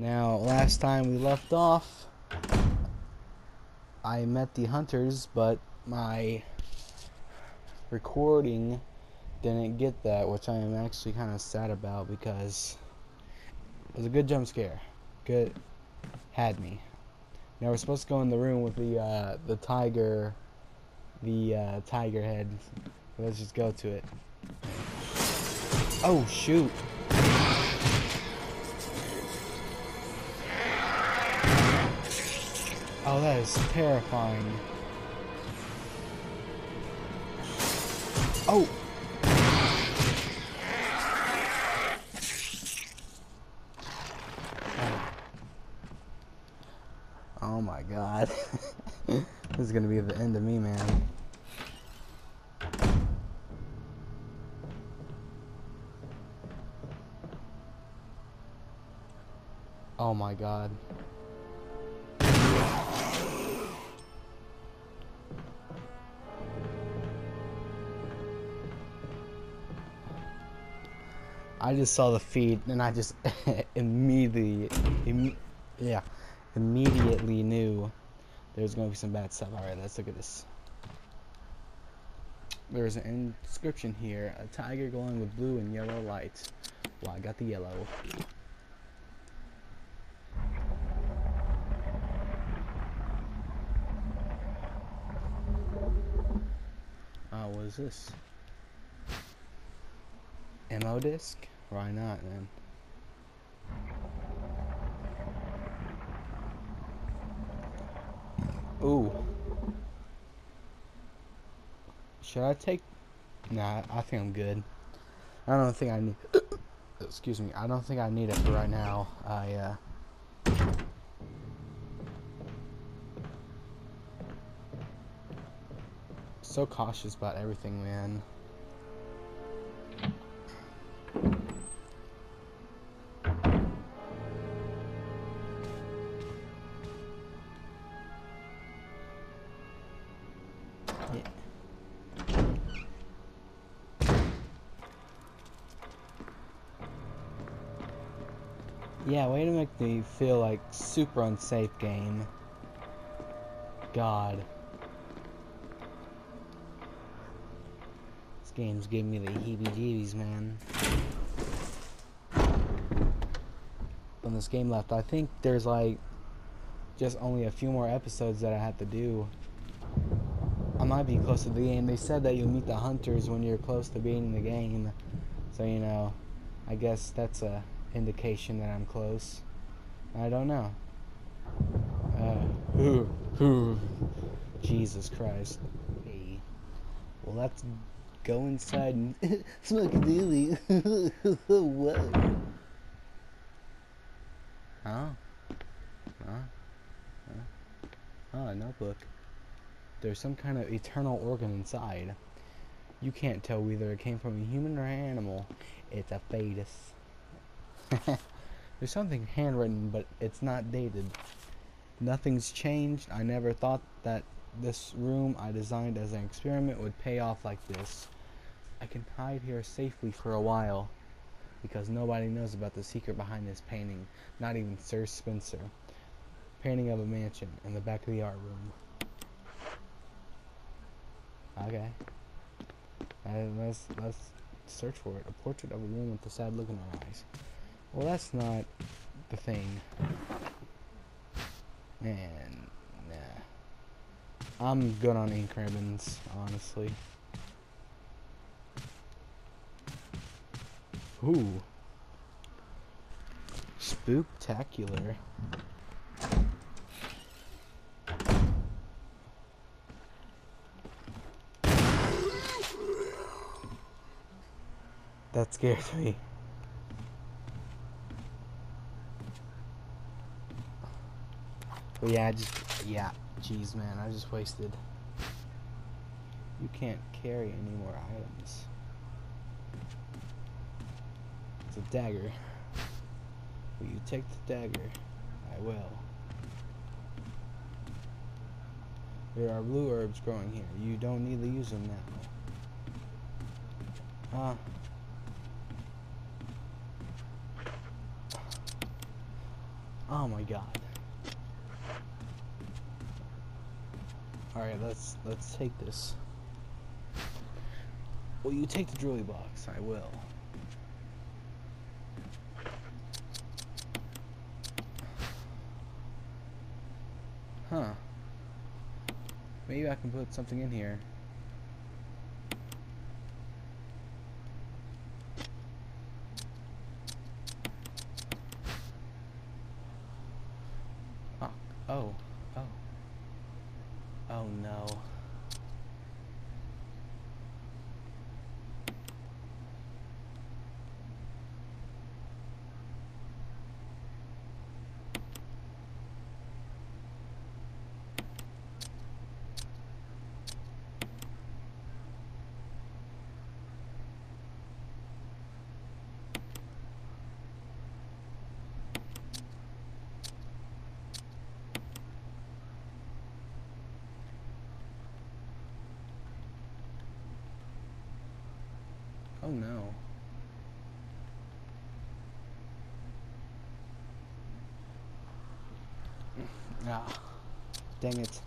Now, last time we left off, I met the hunters, but my recording didn't get that, which I am actually kind of sad about because it was a good jump scare. Good, had me. Now we're supposed to go in the room with the uh, the tiger, the uh, tiger head. Let's just go to it. Oh shoot! Oh, that is terrifying. Oh! Oh my god. this is gonna be the I just saw the feed and I just immediately, imme yeah, immediately knew there's gonna be some bad stuff. All right, let's look at this. There's an inscription here: a tiger glowing with blue and yellow lights. Well, I got the yellow. Oh, what is this? MO disc? Why not, man? Ooh. Should I take... Nah, I think I'm good. I don't think I need... Excuse me. I don't think I need it for right now. I, uh... So cautious about everything, man. Yeah, way to make me feel like super unsafe game. God. This game's giving me the heebie-jeebies, man. When this game left, I think there's like just only a few more episodes that I have to do. I might be close to the game. They said that you'll meet the hunters when you're close to beating the game. So, you know, I guess that's a indication that I'm close. I don't know. Uh, ooh, ooh. Jesus Christ. Hey. Well, let's go inside and smoke a doobie. what? Oh. Huh? Huh? Oh, a notebook. There's some kind of eternal organ inside. You can't tell whether it came from a human or an animal. It's a fetus. There's something handwritten, but it's not dated. Nothing's changed. I never thought that this room I designed as an experiment would pay off like this. I can hide here safely for a while because nobody knows about the secret behind this painting, not even Sir Spencer. Painting of a mansion in the back of the art room. Okay. Uh, let's let's search for it. A portrait of a woman with a sad look in her eyes. Well, that's not the thing. Man, nah. I'm good on ink ribbons, honestly. Ooh. Spooktacular. That scared me. But yeah, I just, yeah, jeez, man, I just wasted. You can't carry any more items. It's a dagger. Will you take the dagger? I will. There are blue herbs growing here. You don't need to use them now. Ah. Uh, Oh my god. Alright, let's let's take this. Will you take the jewelry box? I will. Huh. Maybe I can put something in here. Oh, oh, oh. Oh no. Oh no. Ah, dang it.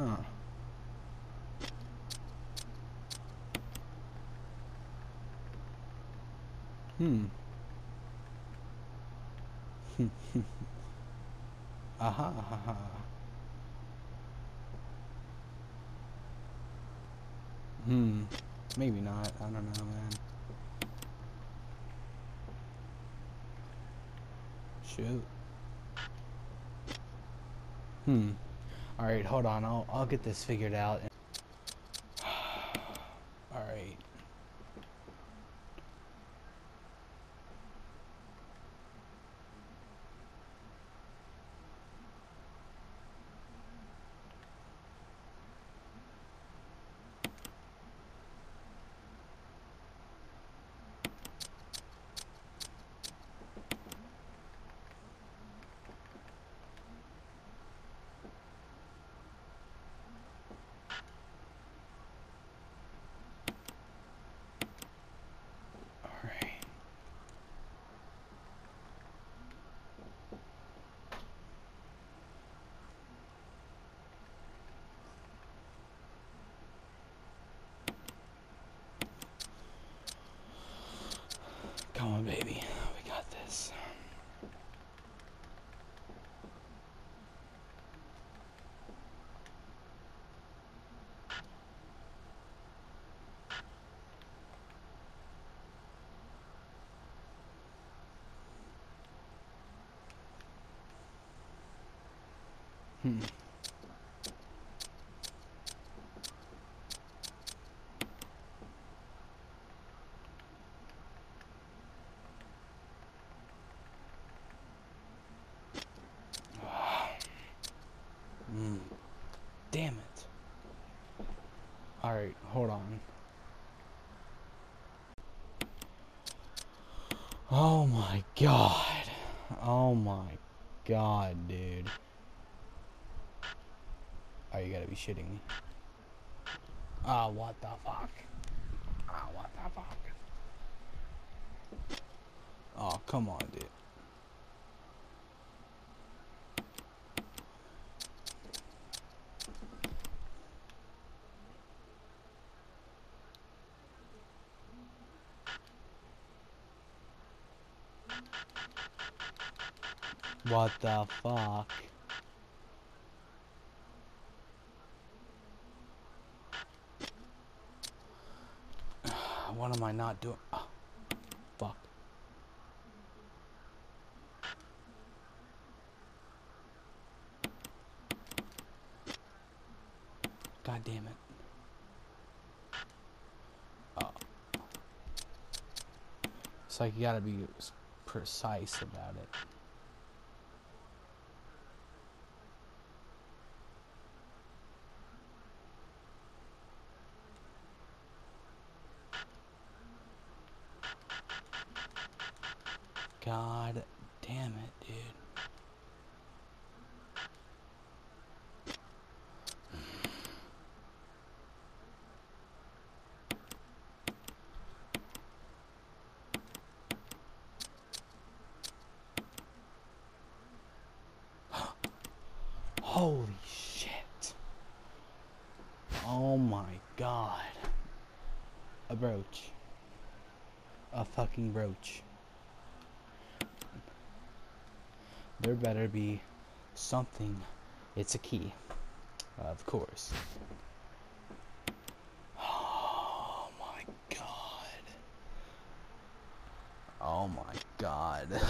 Huh. Hmm. Aha, aha. Hmm. Maybe not. I don't know, man. Shoot. Hmm. All right, hold on. I'll I'll get this figured out. All right. All right. Come on, baby. We got this. Hmm. Mm. Damn it. Alright, hold on. Oh my god. Oh my god, dude. Oh, you gotta be shitting me. Ah, what the fuck? Ah, what the fuck? Oh, come on, dude. What the fuck? What am I not doing? Oh, fuck. God damn it. Oh. It's like you gotta be precise about it. God damn it, dude. Holy shit. Oh my god. A brooch. A fucking brooch. There better be something. It's a key. Of course. Oh my god. Oh my god.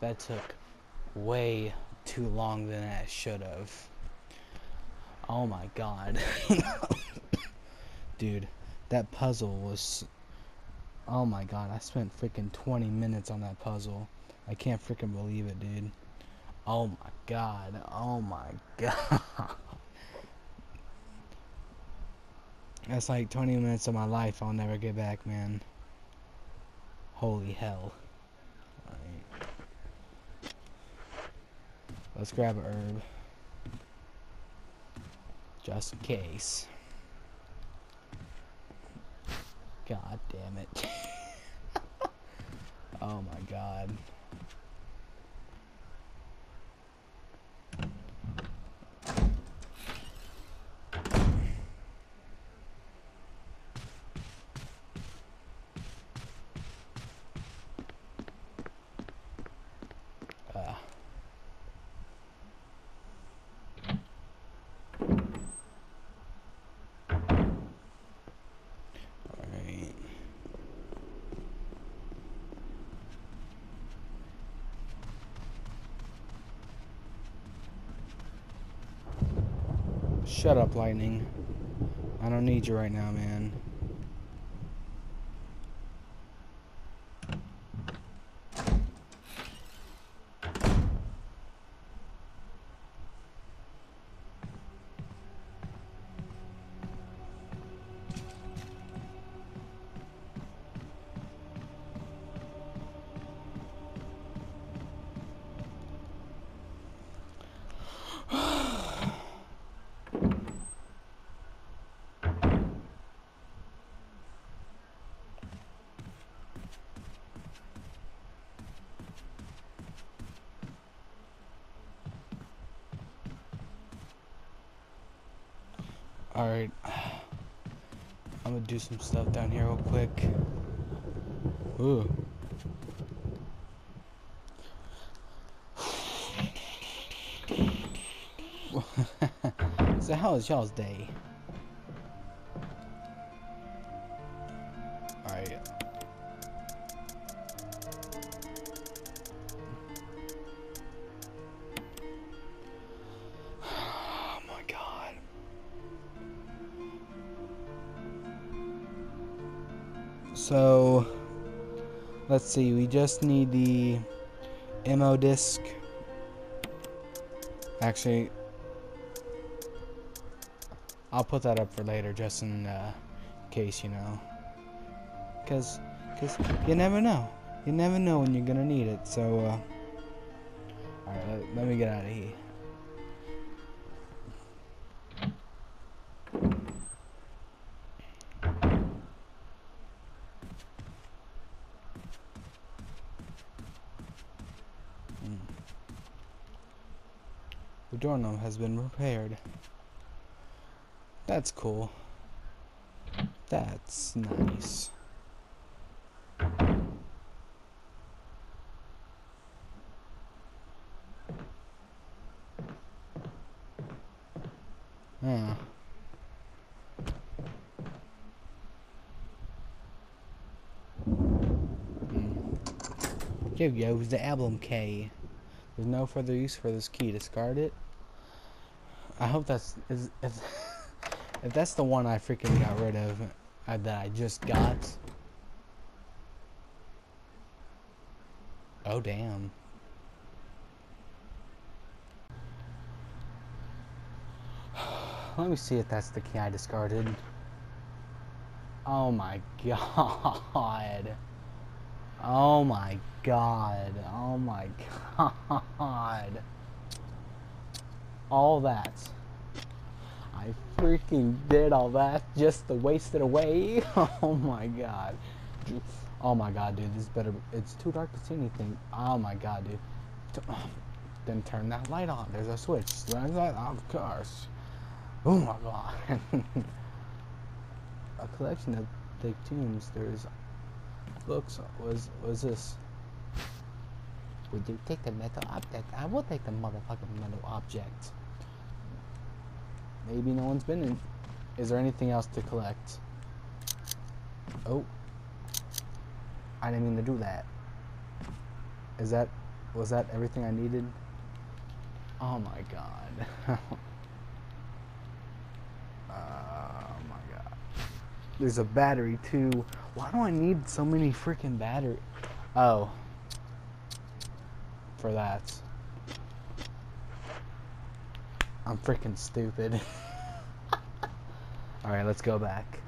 that took way too long than it should have. Oh my god. Dude, that puzzle was. Oh my god, I spent freaking 20 minutes on that puzzle. I can't freaking believe it, dude. Oh my god. Oh my god. That's like 20 minutes of my life I'll never get back, man. Holy hell. Let's grab a herb. Just in case. God damn it. oh my god. Uh. Alright. Shut up, Lightning. I don't need you right now, man. Alright. I'm gonna do some stuff down here real quick. Ooh. so how was y'all's day? So, let's see, we just need the MO disc. Actually, I'll put that up for later just in uh, case, you know. Because cause you never know. You never know when you're going to need it. So, uh, alright, let, let me get out of here. The doorknob has been repaired. That's cool. That's nice. Yeah. Hmm. Here goes the armor key. There's no further use for this key. Discard it. I hope that's is if if that's the one I freaking got rid of uh, that I just got. Oh damn. Let me see if that's the key I discarded. Oh my god. Oh my god. Oh my god. All that. I freaking did all that just to waste it away. Oh my god. Oh my god, dude. This better. It's too dark to see anything. Oh my god, dude. Then turn that light on. There's a switch. Turn that of course. Oh my god. a collection of thick tombs. There's books. Was was this? You take the metal object? I will take the motherfucking metal object. Maybe no one's been in. Is there anything else to collect? Oh. I didn't mean to do that. Is that, was that everything I needed? Oh my god. oh my god. There's a battery too. Why do I need so many freaking battery? Oh. For that. I'm freaking stupid. Alright, let's go back.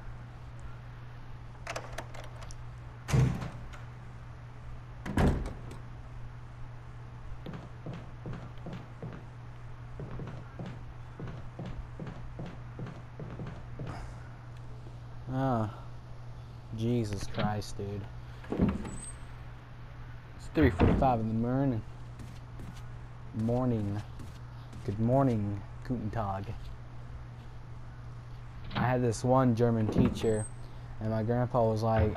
Oh, Jesus Christ, dude. It's 3.45 in the morning. Morning. Good morning, Guten Tag. I had this one German teacher, and my grandpa was like,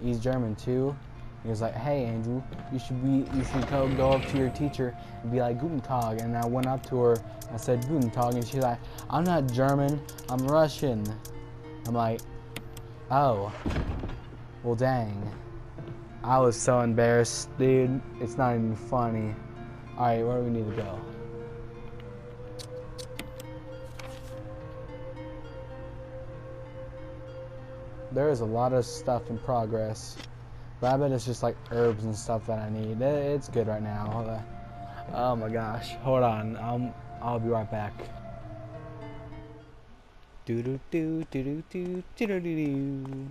he's German too. He was like, "Hey Andrew, you should be, you should go, go up to your teacher and be like Guten Tag." And I went up to her, I said Guten Tag, and she's like, "I'm not German, I'm Russian." I'm like, "Oh, well, dang." I was so embarrassed, dude. It's not even funny. All right, where do we need to go? there is a lot of stuff in progress. But I bet it's just like herbs and stuff that I need. It's good right now. Oh my gosh. Hold on. Um, I'll be right back. Do do do do do do do do do.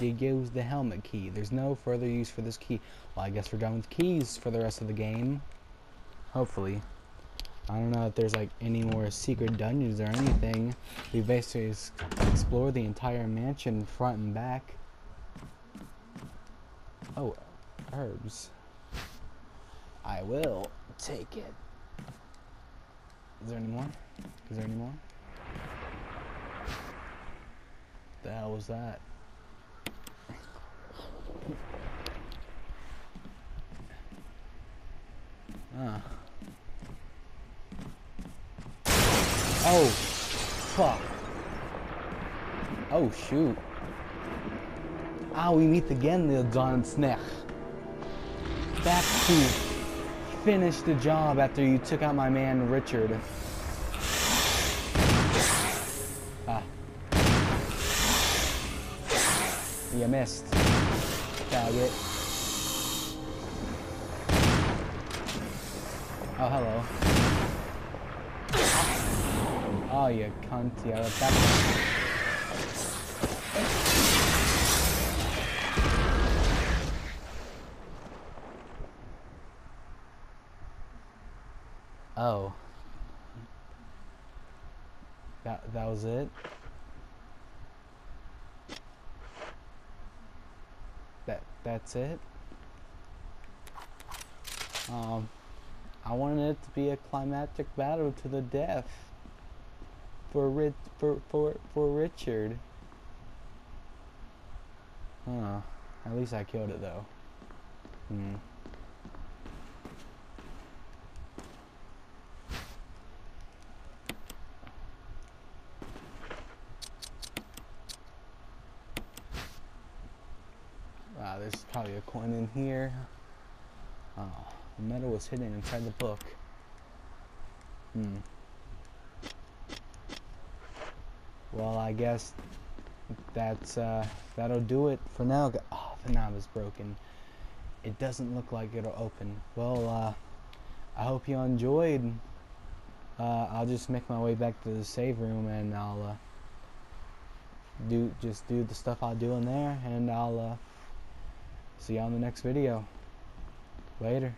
Use the helmet key. There's no further use for this key. Well, I guess we're done with keys for the rest of the game. Hopefully. I don't know if there's like any more secret dungeons or anything. We basically explored the entire mansion front and back. Oh, herbs. I will take it. Is there any more? Is there any more? The hell was that? Ah. Oh, fuck. Oh, shoot. Ah, we meet again, the John Snech. Back to finish the job after you took out my man Richard. Ah. You missed. Faggot. Oh, hello. Oh, you cunt. Yeah, that. Oh. That, that was it? That, that's it? Um, I wanted it to be a climactic battle to the death for Rich for for for Richard. Huh. At least I killed it though. Hmm. Wow, there's a in here. Oh, the medal was hidden inside the book. Hmm. Well, I guess that's uh, that'll do it for now. Oh, the knob is broken. It doesn't look like it'll open. Well, uh, I hope you enjoyed. Uh, I'll just make my way back to the save room and I'll uh, do just do the stuff I'll do in there, and I'll See you on the next video. Later.